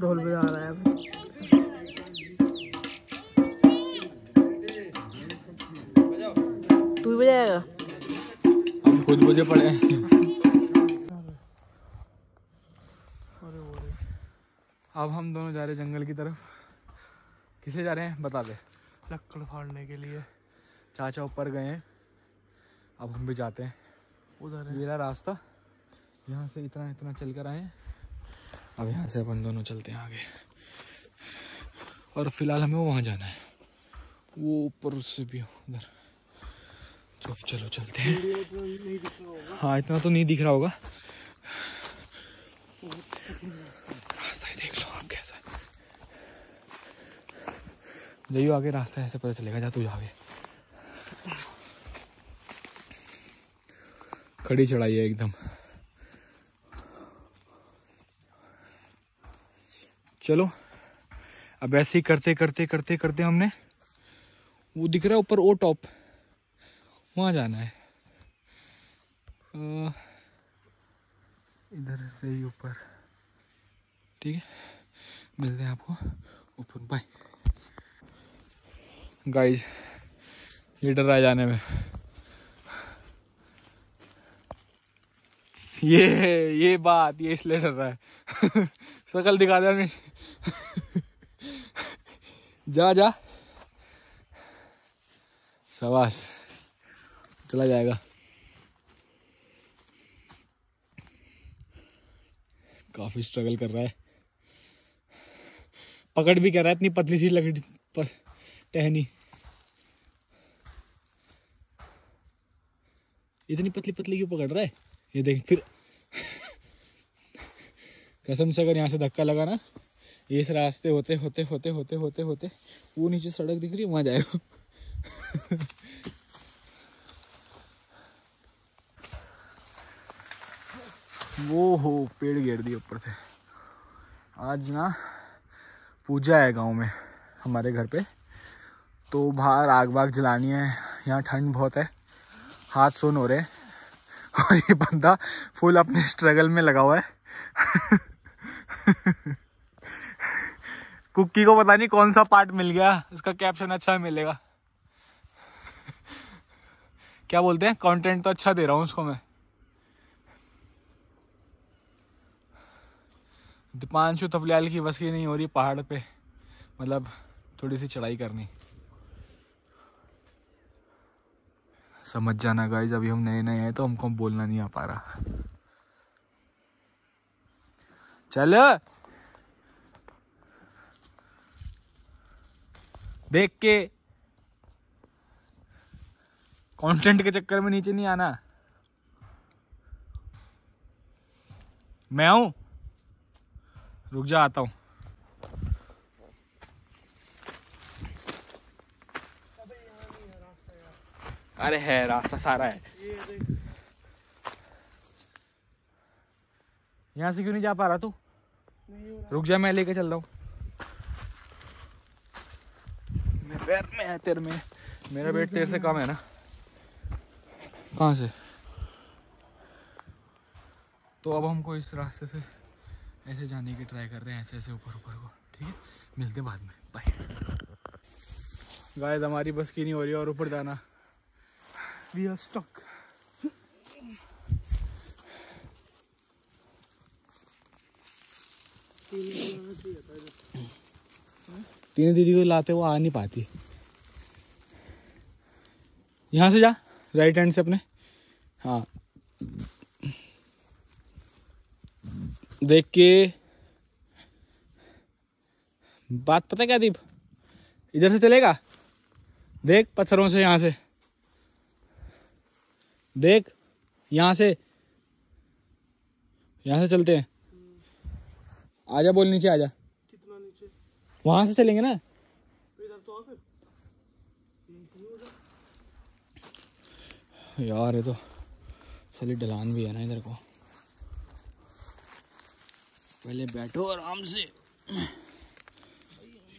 ढोल बजा रहा है तू बजाएगा हम खुद बजे पड़े अब हम दोनों जा रहे हैं जंगल की तरफ़। किसे जा रहे हैं? बता दे। लकड़ फाड़ने के लिए। चाचा ऊपर गए हैं। अब हम भी जाते हैं। उधर ये रहा रास्ता। यहाँ से इतना इतना चल कर आए अब यहाँ से अपन दोनों चलते हैं आगे। और फ़िलहाल हमें वहाँ जाना है। वो ऊपर उससे भी उधर। तो चलो चलते हैं। हाँ इतना तो नहीं दिख रहा होगा। रास्ता ही देख लो आप कैसा है। जाइयो आगे रास्ता ऐसे पता चलेगा। जा तू आगे। खड़ी चढ़ाई है एकदम। चलो, अब ऐसे ही करते करते करते करते हमने। वो दिख रहा है ऊपर ओ टॉप। वहाँ जाना है। इधर से ही ऊपर। ठीक है, मिलते हैं आपको। ऊपर बाय गाइस ये डर है जाने में। ये ये बात, ये इसलिए डर रहा है। शकल दिखा दे हमें जा जा। शाबाश। चला जाएगा। काफ़ी स्ट्रगल कर रहा है। पकड़ भी कर रहा है, इतनी पतली सी लकड़ी टहनी। इतनी पतली पतली क्यों पकड़ रहा है? ये देख, फिर कसम से अगर यहाँ से धक्का लगा ना, इस रास्ते होते होते होते होते होते होते, वो नीचे सड़क दिख रही है, वहाँ जाएगा। वो हो पेड़ गिर दिए ऊपर से। आज ना पूजा है गाँव में, हमारे घर पे। तो बाहर आग बाग जलानी है, यहाँ ठंड बहुत है, हाथ सुन हो रहे हैं। और ये बंदा फुल अपने स्ट्रगल में लगा हुआ है। कुक्की को पता नहीं कौन सा पार्ट मिल गया। इसका कैप्शन अच्छा मिलेगा। क्या बोलते हैं? कंटेंट तो अच्छा दे रहा हूँ उसको मैं। दीपांशु थपलियाल की बस की नहीं हो रही पहाड़ पे। मतलब थोड़ी सी चढ़ाई करनी। समझ जाना गाइज़ अभी हम नए नए हैं तो हमको बोलना नहीं आ पा रहा। चल। देख के कंटेंट के चक्कर में नीचे नहीं आना। मैं हूँ रुक जा, आता हूँ। अरे है, रास्ता सारा है। यहाँ से क्यों नहीं जा पा रहा तू? रुक जा, मैं लेके चल रहा हूँ। पैर में है तेरे में। मेरा वेट तेरे से कम है ना। कहाँ से? तो अब हमको इस रास्ते से ऐसे जाने की ट्राई कर रहे हैं, ऐसे ऐसे ऊपर ऊपर को। ठीक है? मिलते बाद में। बाय गाय हमारी बस की नहीं हो रही और ऊपर जाना। वी आर स्टक तीन दीदी को लाते, वो आ नहीं पाती। यहाँ से जा राइट हैंड से अपने। हाँ। देख के, बात पता क्या दीप? इधर से चलेगा? देख पत्थरों से यहाँ से। देख, यहाँ से। यहाँ से चलते हैं। आजा बोल नीचे आजा। कितना नीचे? वहाँ से चलेंगे ना? तो यार ये तो साली ढलान भी है ना इधर को। पहले बैठो आराम से।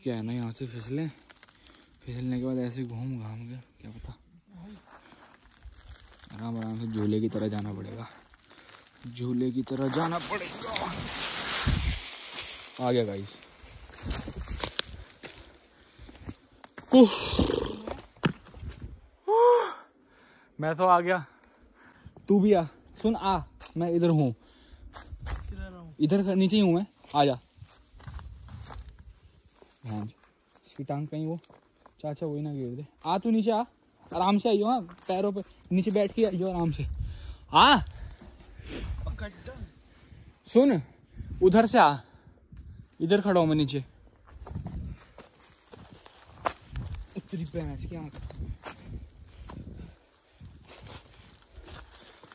क्या है ना यहाँ से फिसले। फिसलने के बाद ऐसे घूम घाम के क्या पता। आराम आराम से झूले की तरह जाना पड़ेगा। झूले की तरह जाना पड़ेगा। आ गया गाइस मैं तो आ गया। तू भी आ। सुन आ। मैं इधर हूँ। इधर नीचे ही हूँ मैं। आ जा। हाँ इसकी टांग कहीं वो चाचा वही ना गिर दे। आ तू नीचे आ। आराम से आइयो हाँ। पैरों पे नीचे बैठ के आइयो आराम से। आ। सुन उधर से आ। इधर खड़ा हूँ मैं नीचे। उत्तरी भैंस की आँख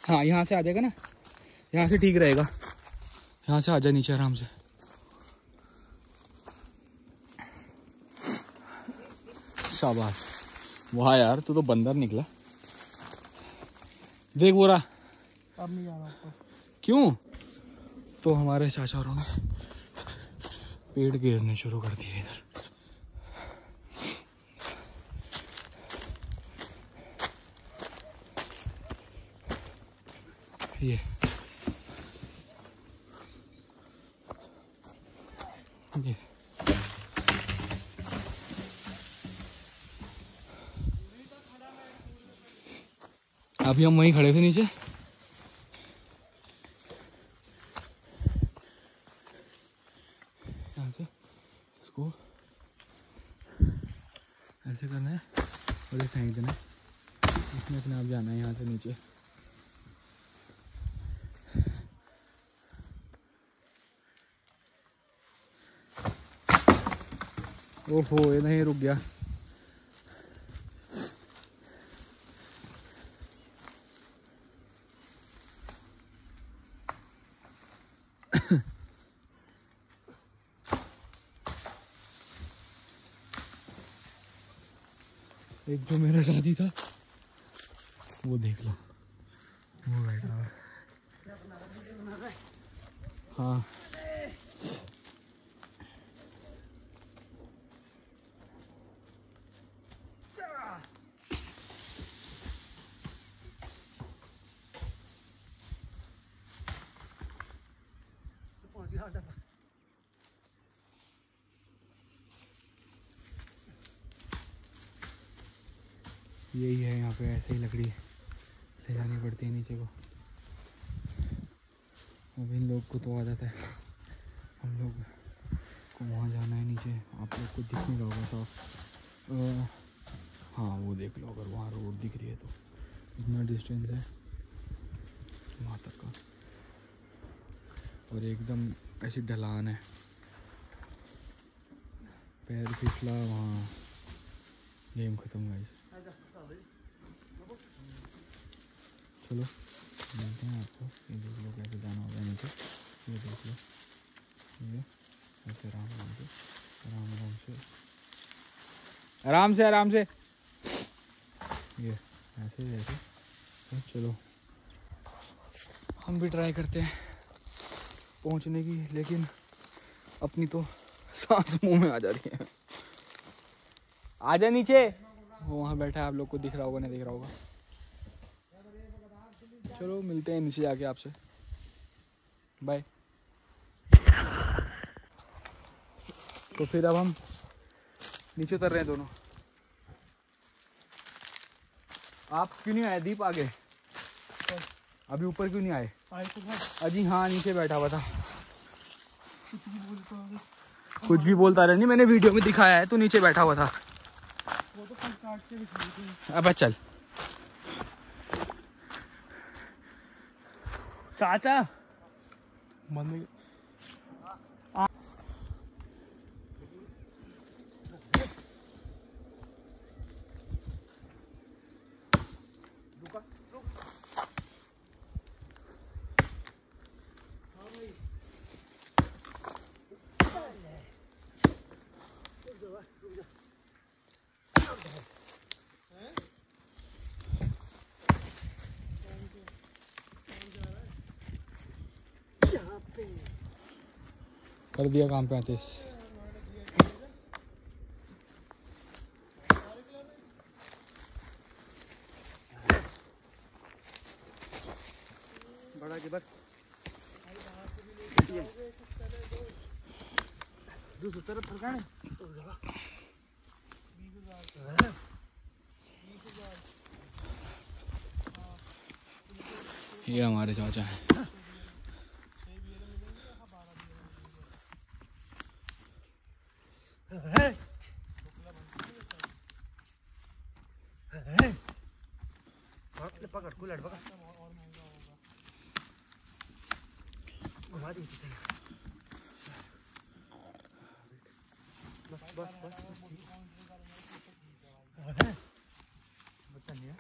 हाँ? यहाँ से आ जाएगा ना? यहाँ से ठीक रहेगा। यहाँ से आ जा नीचे आराम से। शाबाश। वाह यार तू तो बंदर निकला। देख बोरा। अब नहीं जा रहा क्यों? तो हमारे चाचा और ने पेड़ गिरने शुरू कर दिए इधर। ये। ये। अभी हम वहीं खड़े थे नीचे यहाँ से इसको ऐसे करना है और ये फेंक देना इसने अपने आप जाना है यहाँ से नीचे। ओहो, ये नहीं रुक गया। जो मेरा शादी था। वो देख लो। वो बैठा हुआ। है। यही है यहाँ पे ऐसे ही लकड़ी ले जानी पड़ती है नीचे को। अब इन लोग को तो आदत है। हम लोग को वहाँ जाना है नीचे। आप लोग को दिख नहीं रहा होगा साफ़। हाँ वो देख लो अगर वहाँ रोड दिख रही है तो। इतना डिस्टेंस है। वहाँ तक का। और एकदम ऐसी ढलान है। पैर फिसला वहाँ गेम ख़त्म गाइस चलो। मिलते हैं आपको। ये देख लो कैसे जाना होगा नीचे। ये देख लो। ये ऐसे आराम आराम से। आराम आराम से। आराम से आराम से। ये ऐसे ऐसे। तो चलो। हम भी ट्राई करते हैं पहुँचने की लेकिन अपनी तो सांस मुँह में आ जा रही है। आ जा नीचे। वो वहाँ बैठा है आप लोग को दिख रहा होगा नहीं दिख रहा होगा। चलो मिलते हैं नीचे जाके आपसे। बाय तो फिर अब हम नीचे उतर रहे हैं दोनों। आप क्यों नहीं आए? दीप आगे। अभी ऊपर क्यों नहीं आए? तो अजी हाँ नीचे बैठा हुआ था। कुछ भी बोलता रहा नहीं मैंने वीडियो में दिखाया है तो नीचे बैठा हुआ था। तो अब चल। चाचा बंद कर दिया काम पैंतीस। बड़ा के दूसरी तरफ़ फरकाने ये हमारे चाचा हैं। पकड़ कुलट पकड़। घुमा दी बस बस बस। नहीं है।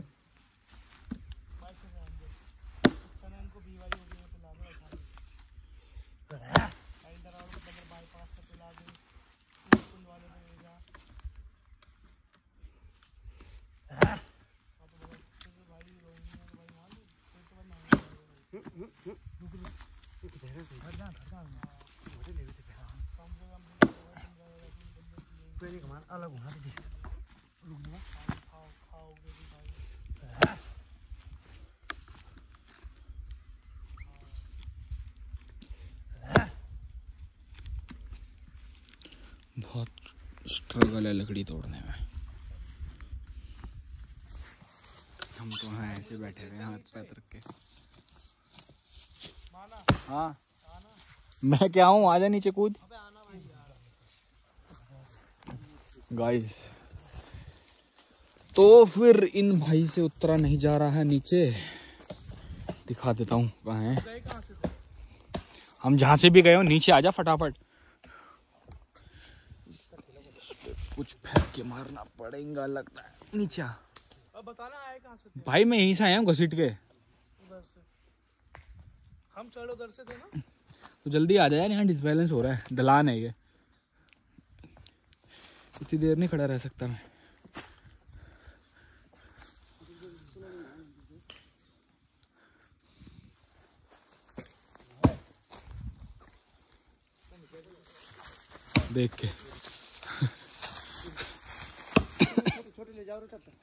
पहले कमान अलग होना थी बहुत स्ट्रगल है लकड़ी तोड़ने में। हम तो हाँ ऐसे बैठे हुए हाथ पैर रख के। हाँ। मैं क्या हूँ? आजा नीचे कूद। गाइस तो फिर इन भाई से उतरा नहीं जा रहा है नीचे। दिखा देता हूँ कहाँ है। हम जहाँ से भी गए हो नीचे आजा फटाफट। कुछ फेंक के मारना पड़ेगा लगता है। नीचे। अब बताना आए कहाँ से भाई मैं यहीं से आया हूँ घसीट के। हम चलो उधर से थे ना? तो जल्दी आ जाए यहाँ डिसबैलेंस हो रहा है। दलान है ये। इतनी देर नहीं खड़ा रह सकता मैं। देख के।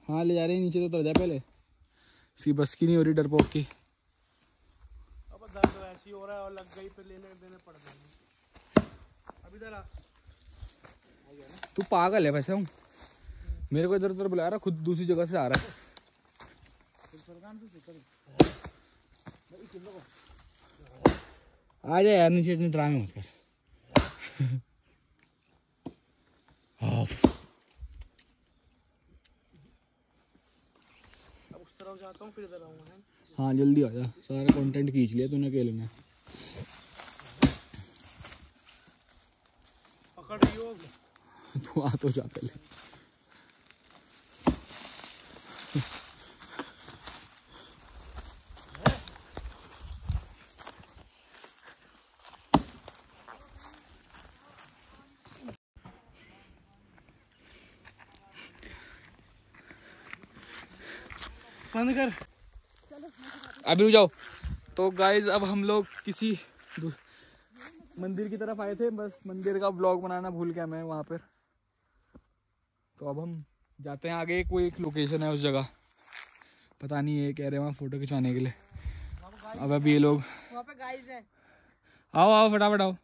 हाँ ले जा रहे नीचे तो उतर जा पहले। इसकी बस की नहीं हो रही डरपोक की। अब दर्द ऐसी हो रहा है और लग गई फिर लेने देने पड़ गए अभी आ तू पागल है वैसे हूँ। मेरे को इधर उधर बुला रहा खुद दूसरी जगह से आ रहा है। आ जा यार नीचे इतने ड्रामे मत कर। हाँ, हूँ है हाँ जल्दी आ जा। सारा कंटेंट खींच लिया तूने अकेले में पकड़ रही हो आ तो जा पहले। बंद कर। अभी रुक जाओ। तो गाइज़ अब हम लोग किसी मंदिर की तरफ़ आए थे। बस मंदिर का ब्लॉग बनाना भूल गया मैं वहाँ पर। तो अब हम जाते हैं आगे कोई एक लोकेशन है उस जगह। पता नहीं ये कह रहे हैं वहाँ फ़ोटो खिंचवाने के लिए। अब अभी ये लोग वहाँ पे गाइस है। आओ आओ फटाफट आओ।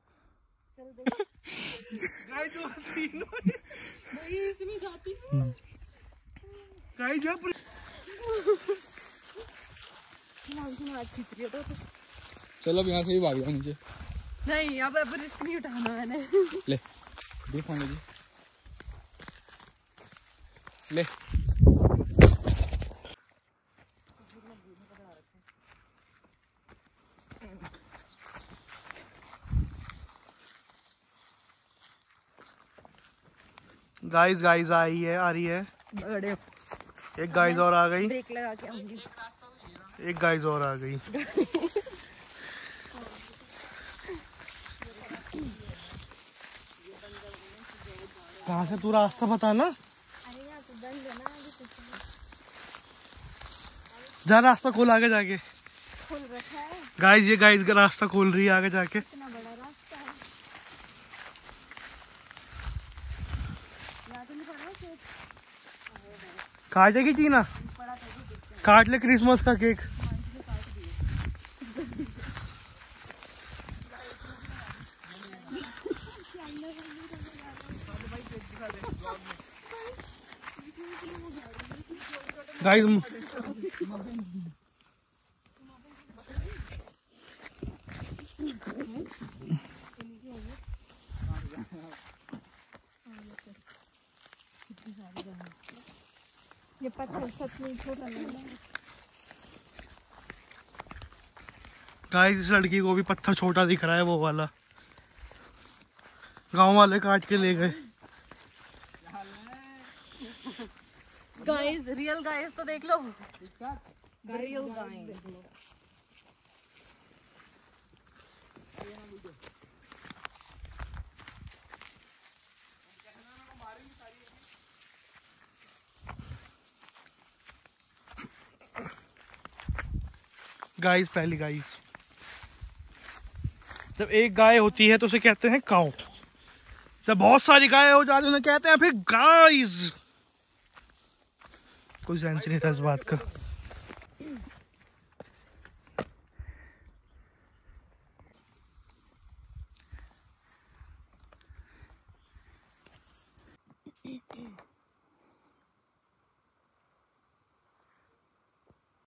चलो यहाँ से भी भाग जाओ नीचे। नहीं अब अब रिस्क नहीं उठाना मैंने। ले दे फ़ोन जी। ले। गाइस गाइस आई है आ रही है। एक गाइस और आ गई। ब्रेक लगा के आऊँगी। एक गाइस और आ गई। कहाँ से तू रास्ता बता जा रास्ता खोल आगे जाके। गाइस ये गाइस का रास्ता खोल रही है आगे जाके। खा जाएगी चीना? काट ले क्रिसमस का केक। गाइस गाइस इस लड़की को भी पत्थर छोटा दिख रहा है, वो वाला। गाँव वाले काट के ले गए। गाइस रियल तो देख लो। रियल गाइस गाइस पहली गाइस जब एक गाय होती है तो उसे कहते हैं काउ जब बहुत सारी गाय हो जाती है, उन्हें कहते हैं फिर गाइस कोई सेंस नहीं था इस बात का।